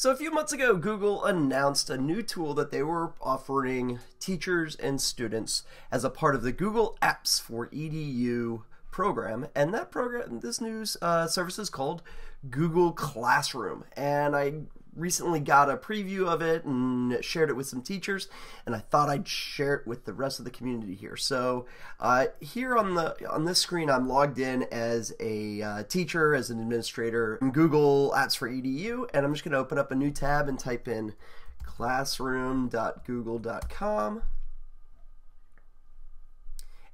So, a few months ago, Google announced a new tool that they were offering teachers and students as a part of the Google Apps for EDU program. And that program, this new uh, service is called Google Classroom. And I recently got a preview of it and shared it with some teachers and I thought I'd share it with the rest of the community here. So uh, here on the on this screen I'm logged in as a uh, teacher, as an administrator in Google Apps for EDU and I'm just going to open up a new tab and type in classroom.google.com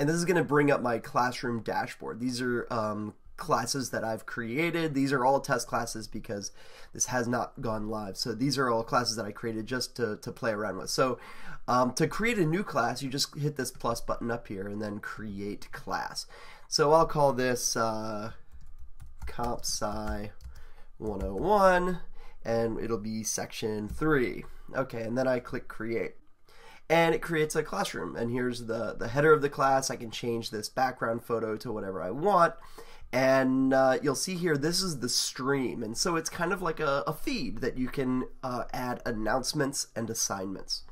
and this is going to bring up my classroom dashboard. These are um, classes that I've created. These are all test classes because this has not gone live. So these are all classes that I created just to, to play around with. So um, to create a new class, you just hit this plus button up here and then create class. So I'll call this uh, Comp Sci 101 and it'll be section 3. Okay, and then I click create and it creates a classroom and here's the the header of the class I can change this background photo to whatever I want and uh, you'll see here this is the stream. And so it's kind of like a, a feed that you can uh, add announcements and assignments.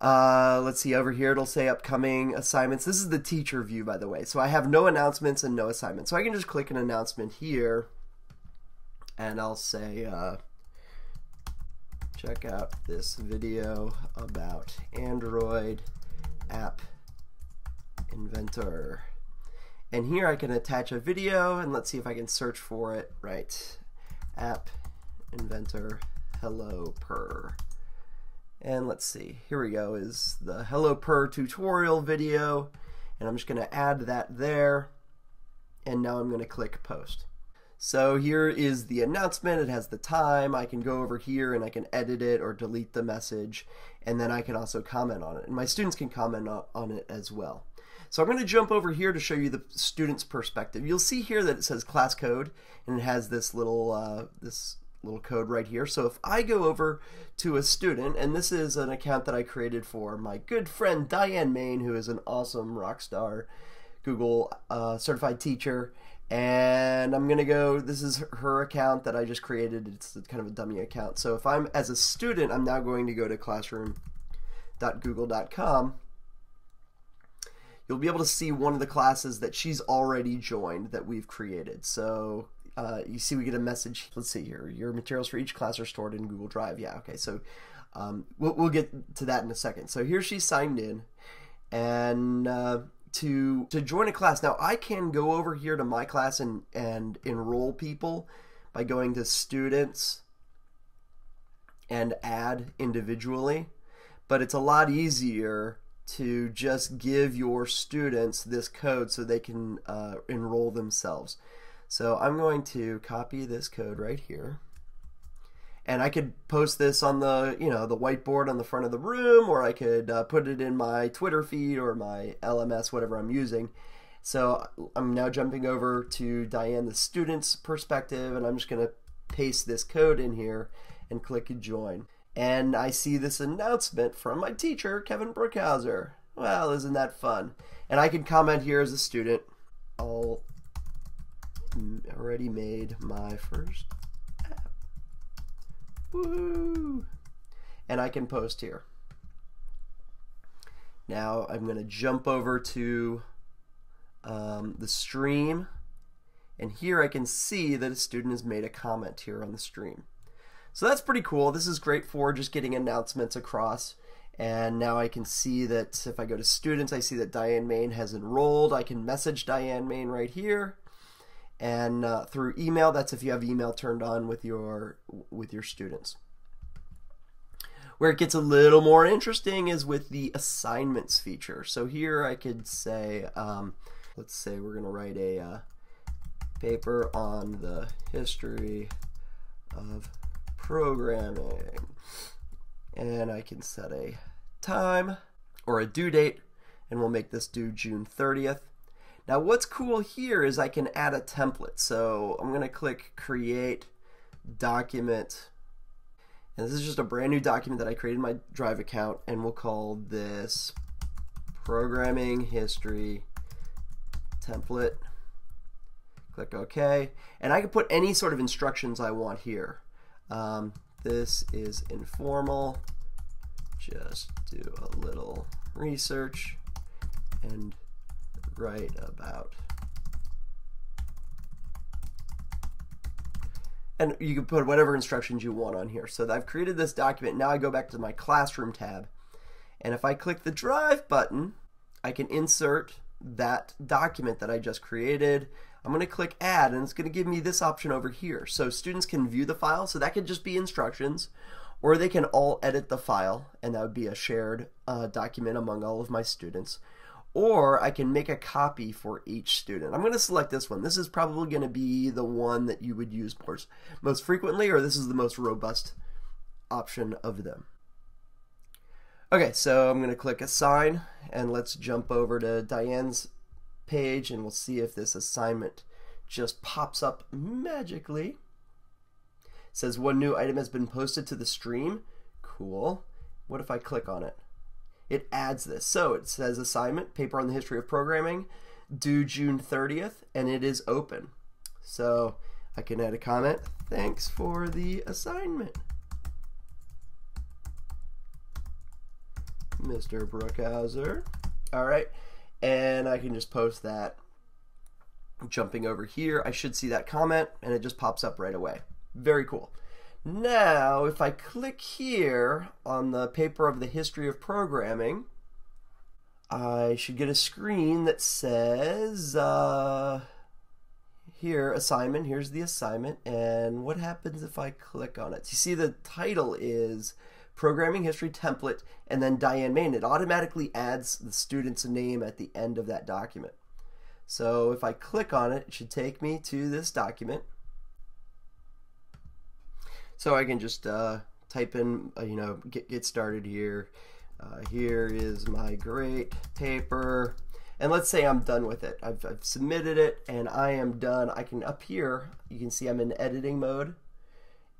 Uh, let's see over here it'll say upcoming assignments. This is the teacher view by the way. So I have no announcements and no assignments. So I can just click an announcement here. And I'll say uh, check out this video about Android app inventor and here I can attach a video and let's see if I can search for it. Right. App Inventor Hello Purr. And let's see. Here we go is the Hello Purr tutorial video. And I'm just going to add that there. And now I'm going to click post. So here is the announcement. It has the time. I can go over here and I can edit it or delete the message. And then I can also comment on it. And my students can comment on it as well. So I'm going to jump over here to show you the student's perspective. You'll see here that it says class code and it has this little uh, this little code right here. So if I go over to a student, and this is an account that I created for my good friend Diane Main, who is an awesome rock star Google uh, certified teacher. And I'm gonna go. This is her account that I just created. It's kind of a dummy account. So if I'm as a student, I'm now going to go to classroom.google.com you'll be able to see one of the classes that she's already joined that we've created. So uh, you see we get a message. Let's see here. Your materials for each class are stored in Google Drive. Yeah, okay. So um, we'll, we'll get to that in a second. So here she's signed in. And uh, to to join a class, now I can go over here to my class and, and enroll people by going to students and add individually. But it's a lot easier to just give your students this code so they can uh, enroll themselves. So I'm going to copy this code right here. And I could post this on the, you know, the whiteboard on the front of the room, or I could uh, put it in my Twitter feed or my LMS, whatever I'm using. So I'm now jumping over to Diane, the student's perspective, and I'm just going to paste this code in here and click join and I see this announcement from my teacher, Kevin Brookhouser. Well, isn't that fun? And I can comment here as a student. I'll already made my first app. Woo! And I can post here. Now I'm going to jump over to um, the stream. And here I can see that a student has made a comment here on the stream. So that's pretty cool. This is great for just getting announcements across. And now I can see that if I go to students, I see that Diane Main has enrolled. I can message Diane Main right here. And uh, through email, that's if you have email turned on with your with your students. Where it gets a little more interesting is with the assignments feature. So here I could say, um, let's say we're going to write a uh, paper on the history of programming. And I can set a time or a due date, and we'll make this due June 30th. Now what's cool here is I can add a template. So I'm going to click create document. And this is just a brand new document that I created in my Drive account and we'll call this programming history template. Click OK. And I can put any sort of instructions I want here. Um, this is informal. Just do a little research and write about. And you can put whatever instructions you want on here. So I've created this document. Now I go back to my classroom tab. And if I click the drive button, I can insert that document that I just created. I'm going to click add and it's going to give me this option over here. So students can view the file. So that could just be instructions or they can all edit the file and that would be a shared uh, document among all of my students. Or I can make a copy for each student. I'm going to select this one. This is probably going to be the one that you would use most, most frequently or this is the most robust option of them. Okay, so I'm going to click assign and let's jump over to Diane's page and we'll see if this assignment just pops up magically. It says one new item has been posted to the stream. Cool. What if I click on it? It adds this. So it says assignment, paper on the history of programming, due June 30th, and it is open. So I can add a comment. Thanks for the assignment. Mr. Brookhouser. All right. And I can just post that. Jumping over here, I should see that comment and it just pops up right away. Very cool. Now, if I click here on the paper of the history of programming, I should get a screen that says, uh, here, assignment, here's the assignment, and what happens if I click on it? You see the title is programming history template, and then Diane Main, it automatically adds the student's name at the end of that document. So if I click on it, it should take me to this document. So I can just uh, type in, uh, you know, get, get started here. Uh, here is my great paper. And let's say I'm done with it. I've, I've submitted it and I am done. I can up here, you can see I'm in editing mode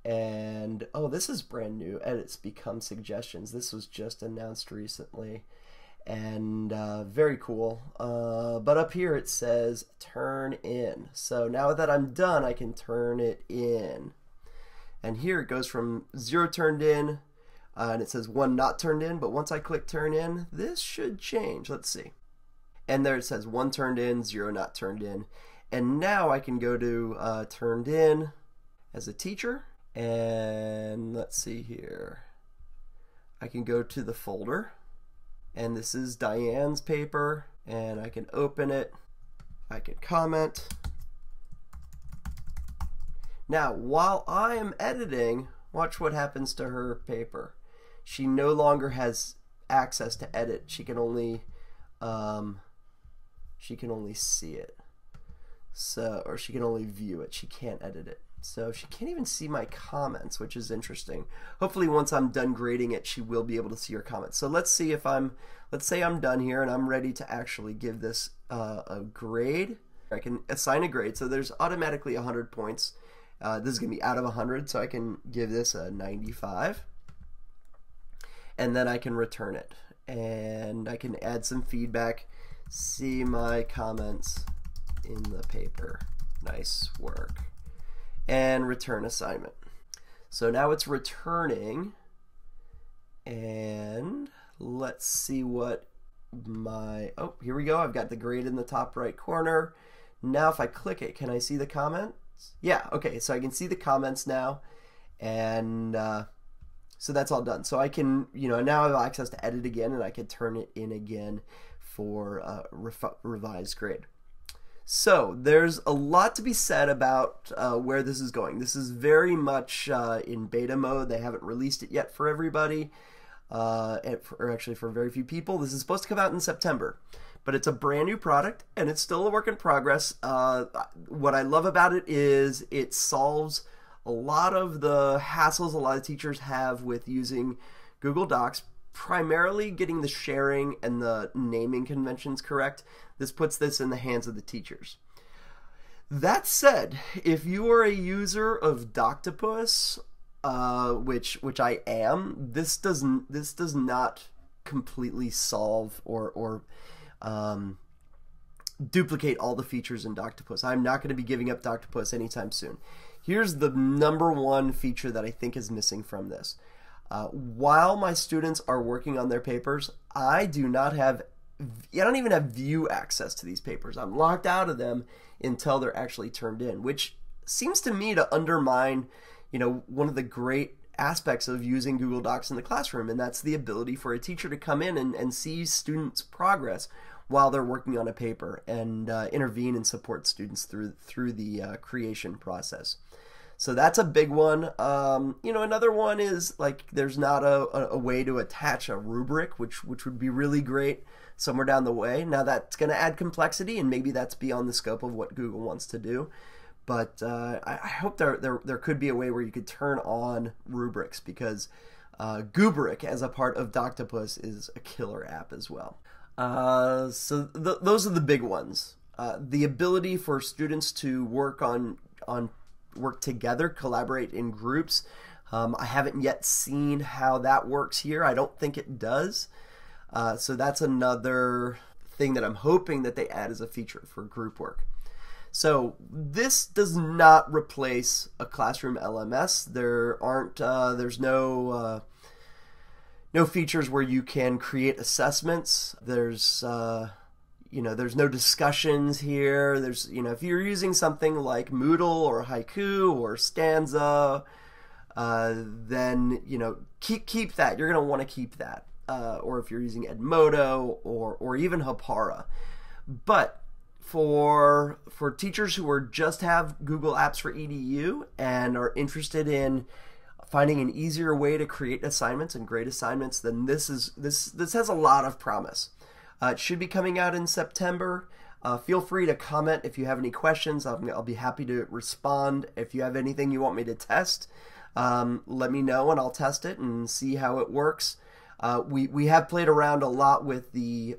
and oh this is brand new edits become suggestions. This was just announced recently. And uh, very cool. Uh, but up here it says turn in. So now that I'm done I can turn it in. And here it goes from zero turned in uh, and it says one not turned in but once I click turn in this should change. Let's see. And there it says one turned in zero not turned in. And now I can go to uh, turned in as a teacher and let's see here. I can go to the folder and this is Diane's paper and I can open it. I can comment. Now, while I am editing, watch what happens to her paper. She no longer has access to edit. She can only um, she can only see it. So, or she can only view it. She can't edit it. So she can't even see my comments, which is interesting. Hopefully once I'm done grading it, she will be able to see her comments. So let's see if I'm, let's say I'm done here and I'm ready to actually give this uh, a grade. I can assign a grade. So there's automatically 100 points. Uh, this is going to be out of 100, so I can give this a 95. And then I can return it. And I can add some feedback. See my comments in the paper. Nice work and return assignment. So now it's returning and let's see what my, oh, here we go. I've got the grade in the top right corner. Now if I click it, can I see the comments? Yeah, okay, so I can see the comments now and uh, so that's all done. So I can, you know, now I have access to edit again and I can turn it in again for uh, revised grade. So there's a lot to be said about uh, where this is going. This is very much uh, in beta mode. They haven't released it yet for everybody, uh, or actually for very few people. This is supposed to come out in September, but it's a brand new product and it's still a work in progress. Uh, what I love about it is it solves a lot of the hassles a lot of teachers have with using Google Docs primarily getting the sharing and the naming conventions correct. This puts this in the hands of the teachers. That said, if you are a user of Doctopus, uh, which which I am, this doesn't this does not completely solve or or um, duplicate all the features in Doctopus. I'm not going to be giving up Doctopus anytime soon. Here's the number one feature that I think is missing from this. Uh, while my students are working on their papers, I do not have, I don't even have view access to these papers. I'm locked out of them until they're actually turned in, which seems to me to undermine, you know, one of the great aspects of using Google Docs in the classroom, and that's the ability for a teacher to come in and, and see students' progress while they're working on a paper and uh, intervene and support students through through the uh, creation process. So that's a big one. Um, you know, another one is like there's not a, a way to attach a rubric, which which would be really great somewhere down the way. Now that's going to add complexity, and maybe that's beyond the scope of what Google wants to do. But uh, I, I, hope there, there there could be a way where you could turn on rubrics because uh, Goobric as a part of Doctopus is a killer app as well. Uh, so th- those are the big ones. Uh, the ability for students to work on on work together, collaborate in groups. Um, I haven't yet seen how that works here. I don't think it does. Uh, so that's another thing that I'm hoping that they add as a feature for group work. So this does not replace a classroom LMS. There aren't. Uh, there's no. Uh, no features where you can create assessments. There's uh, you know there's no discussions here. There's you know if you're using something like Moodle or Haiku or Stanza, uh, then you know keep keep that. You're gonna want to keep that. Uh, or if you're using Edmodo or or even Hapara, but for for teachers who are just have Google Apps for EDU and are interested in finding an easier way to create assignments and grade assignments, then this is this this has a lot of promise. Uh, it should be coming out in September. Uh, feel free to comment if you have any questions. I'll, I'll, be happy to respond. If you have anything you want me to test, um, let me know and I'll test it and see how it works. Uh, we we have played around a lot with the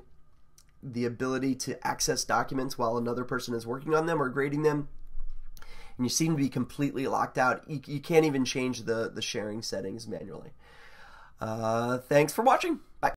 the ability to access documents while another person is working on them or grading them and you seem to be completely locked out. You, you can't even change the, the sharing settings manually. Uh, thanks for watching. Bye.